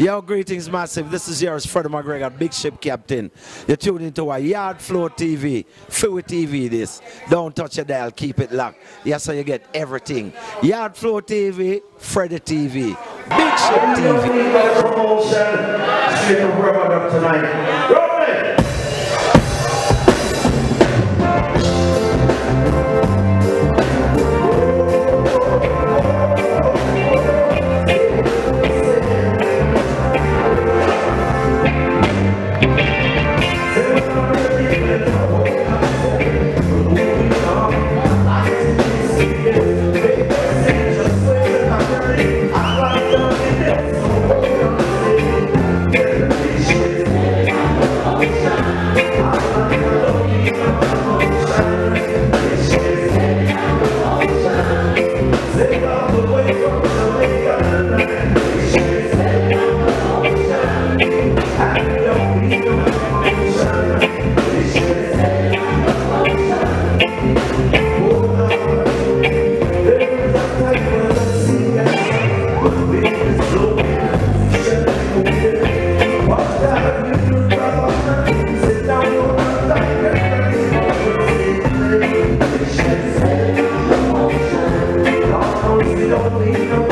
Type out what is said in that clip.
Yo, greetings, massive. This is yours, Freddie McGregor, Big Ship Captain. You're tuned into our Yard Flow TV, Freeway TV. This don't touch a dial, keep it locked. Yes, so you get everything. Yard Flow TV, Freddie TV, Big Ship TV. Need no